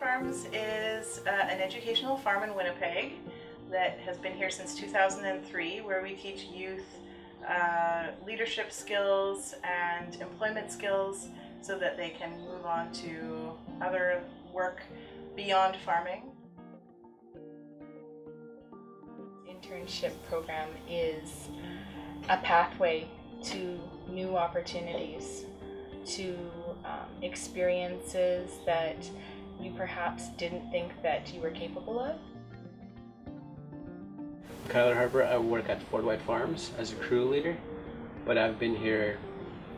Farms is uh, an educational farm in Winnipeg that has been here since 2003 where we teach youth uh, leadership skills and employment skills so that they can move on to other work beyond farming. Internship program is a pathway to new opportunities, to um, experiences that you perhaps didn't think that you were capable of. Kyler Harper, I work at FortWhyte Farms as a crew leader, but I've been here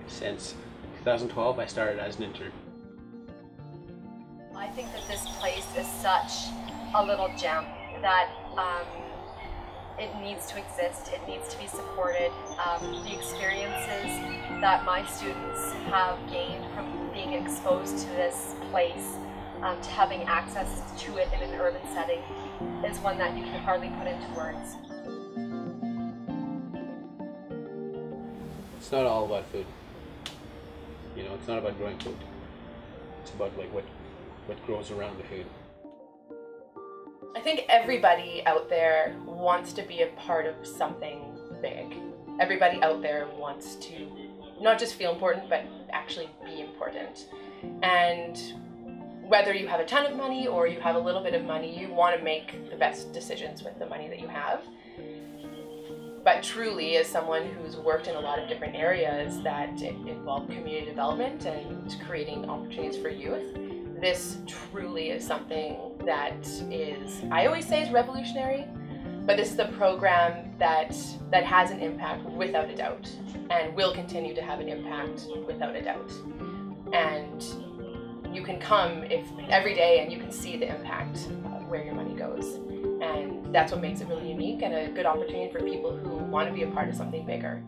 since 2012. I started as an intern. I think that this place is such a little gem that um, it needs to exist, it needs to be supported. Um, the experiences that my students have gained from being exposed to this place, um, to having access to it in an urban setting, is one that you can hardly put into words. It's not all about food. You know, it's not about growing food. It's about like what what grows around the food. I think everybody out there wants to be a part of something big. Everybody out there wants to not just feel important, but actually be important. And whether you have a ton of money or you have a little bit of money, you want to make the best decisions with the money that you have. But truly, as someone who's worked in a lot of different areas that involve community development and creating opportunities for youth, this truly is something that is, I always say is revolutionary, but this is a program that, that has an impact without a doubt and will continue to have an impact without a doubt. And you can come if every day and you can see the impact of where your money goes. And that's what makes it really unique and a good opportunity for people who want to be a part of something bigger.